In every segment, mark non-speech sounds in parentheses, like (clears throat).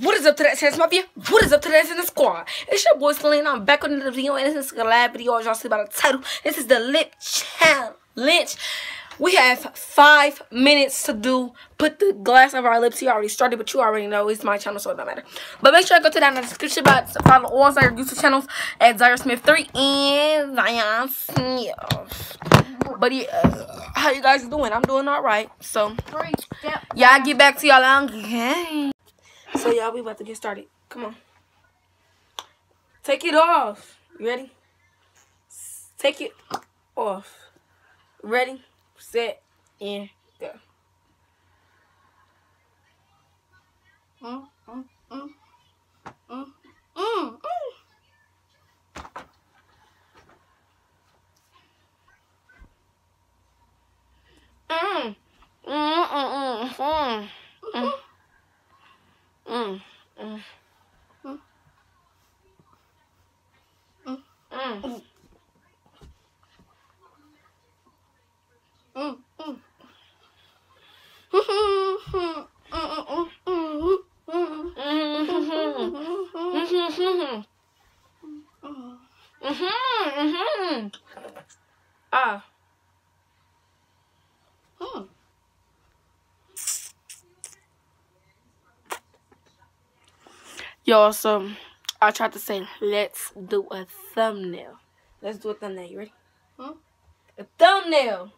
What is up to that Sense Mafia? What is up to that in the squad? It's your boy Celine. I'm back with another video and this is a collab video as y'all see by the title. This is the lip challenge. We have five minutes to do put the glass over our lips. He already started, but you already know it's my channel, so it don't matter. But make sure I go to that in the description box. Follow all our YouTube channels at Zyra Smith 3 and Zion Smith. But yeah, how you guys doing? I'm doing alright. So yeah, I'll get back to y'all on game. So y'all, we about to get started. Come on. Take it off. You ready? Take it off. Ready, set, and go. Mm, mm, mm, mm, mm, mm. Mm, mm, mm, mm, mm. Mm, mm. Mm. Mm. Mm. Mm, mm. Ah. Hmm. Y'all, so I tried to say, let's do a thumbnail. Let's do a thumbnail. You ready? Hmm? A thumbnail.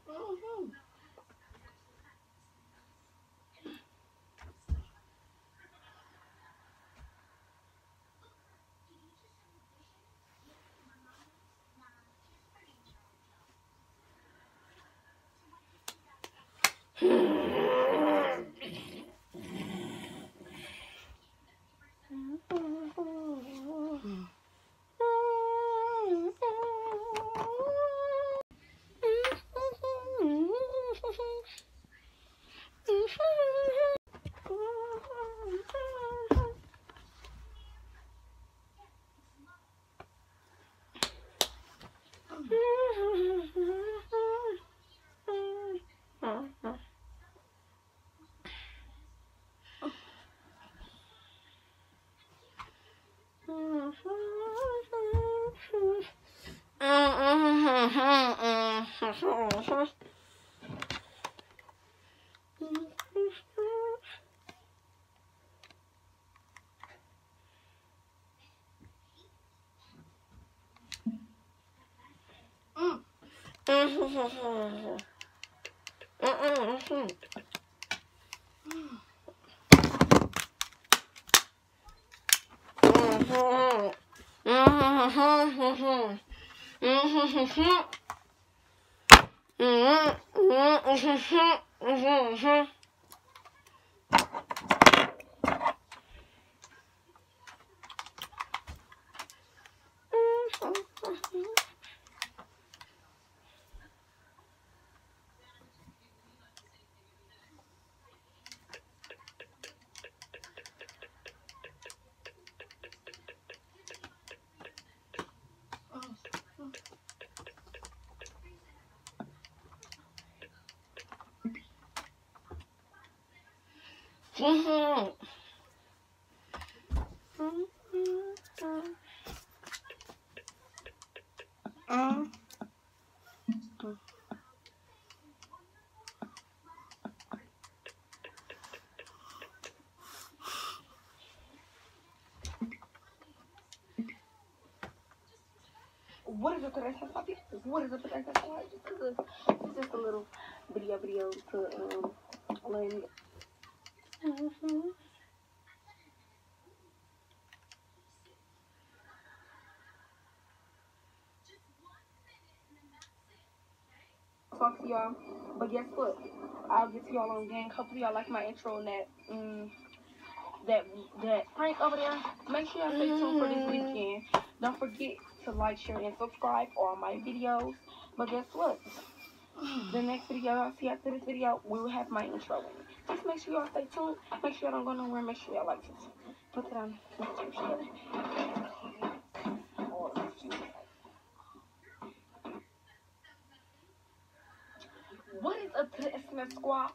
Mm-hmm. What is up to that? What is up to that topic? It's just a little video video to um Mm-hmm. Talk to y'all, but guess what? I'll get to y'all on game. Hopefully y'all like my intro and that um, that that prank over there. Make sure y'all stay tuned for this weekend. Don't forget to like, share, and subscribe all my videos. But guess what? The next video y'all see after this video, we will have my intro in it. Just make sure y'all stay tuned. Make sure y'all don't go nowhere. Make sure y'all like this. Put it on. What is the SMS squad?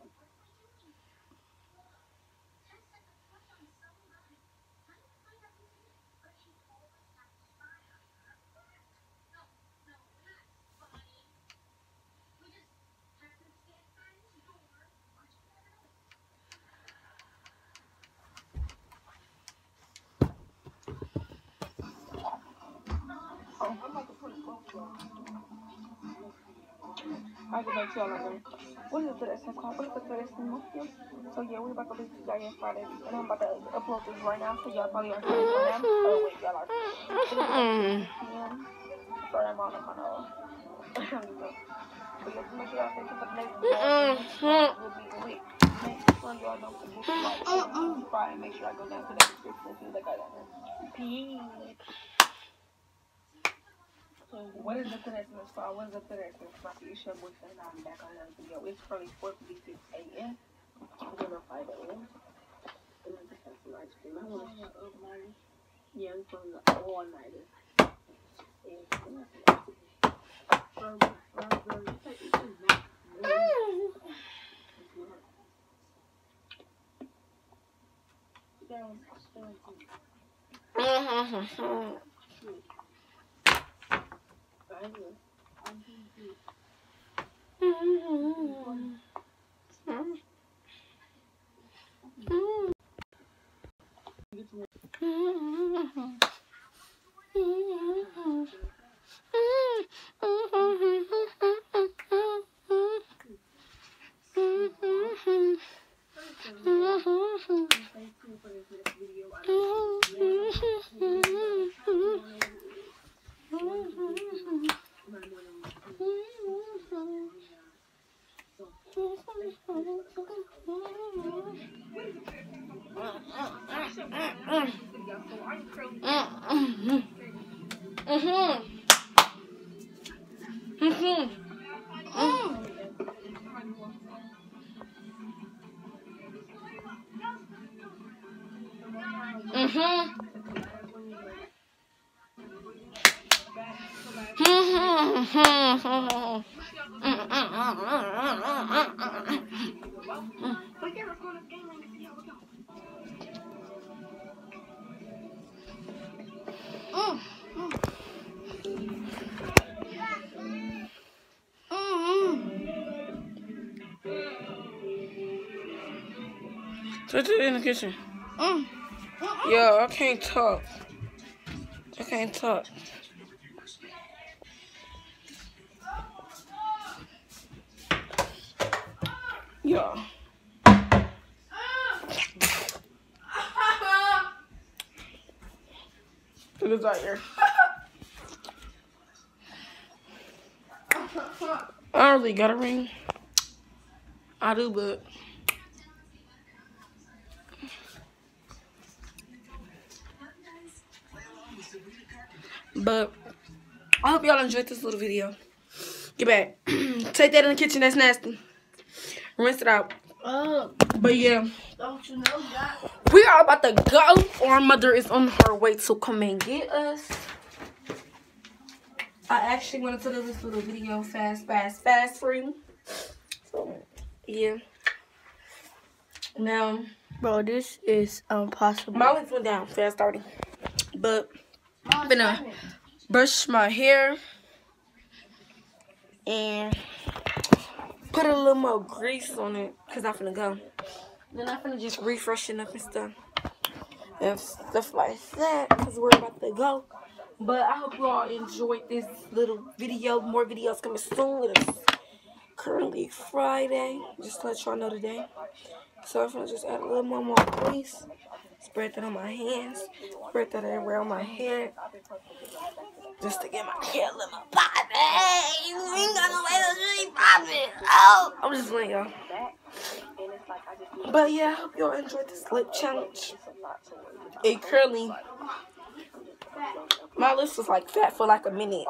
I'll get back to y'all later. What is it that says called? What is it that says Muslim? So yeah, we're about to leave today on Friday. And I'm about to upload this right now. So y'all probably are seeing now. Oh wait, y'all are. Sorry, I'm on kind of. But make sure y'all stay the next video. Will be quick. Make sure don't to like, and make sure I go down to the description and see what I got. Peace. So what is up next fall? What is up to that fall? It's your boyfriend. I'm back on another video. It's currently 4:56 a.m. I'm gonna fight it. Have some ice cream. I want to up, Marty. Yeah, I'm all nighter. And I'm not Burger, burger. It's just not. Down, down. Put it in the kitchen. Mm. Yo, I can't talk. I can't talk. Yo. It is out here. I don't really got a ring. I do, but But I hope y'all enjoyed this little video. Get back. (clears throat) Take that in the kitchen. That's nasty. Rinse it out. Oh, But yeah, don't you know that? we are about to go. Our mother is on her way to come and get us. I actually wanted to do this little video fast, fast, fast for you. So, yeah. Now, Bro, this is impossible. my lips went down fast starting. But I'm gonna brush my hair and put a little more grease on it because I'm finna go. Then I'm finna just refreshen up and stuff and stuff like that because we're about to go. But I hope you all enjoyed this little video. More videos coming soon. It's currently Friday. Just to let y'all know today. So I'm gonna just add a little more, more grease. Spread that on my hands. Spread that everywhere on my head. Just to get my hair a little poppin'. You ain't got no way to really poppin'. Oh, I'm just letting go. But yeah, I hope y'all enjoyed this lip challenge. It currently, my list was like fat for like a minute.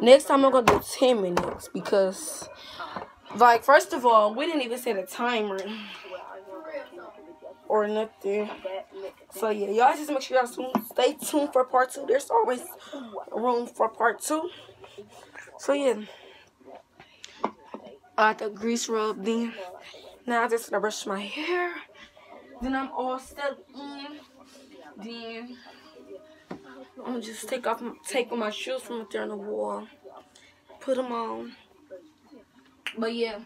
Next time I'm gonna do 10 minutes because, like, first of all, we didn't even set a timer or nothing. So yeah, y'all just make sure y'all stay tuned for part two. There's always room for part two. So yeah. I got the grease rub then. Now I just gonna brush my hair. Then I'm all set in. Then I'm gonna just take off take my shoes from up there on the wall. Put them on. But yeah.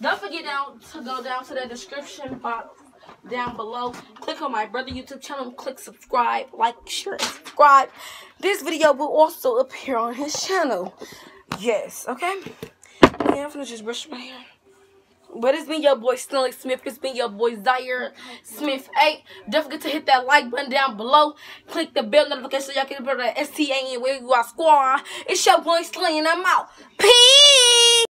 Don't forget down to go down to the description box down below. Click on my brother YouTube channel. Click subscribe, like, share, and subscribe. This video will also appear on his channel. Yes, okay? Yeah, I'm gonna just brush my hair. But it's been your boy Stanley Smith. It's been your boy Zaire Smith 8. Don't forget to hit that like button down below. Click the bell notification so y'all can part the STA and where you are squad. It's your boy Sling and I'm out. Peace!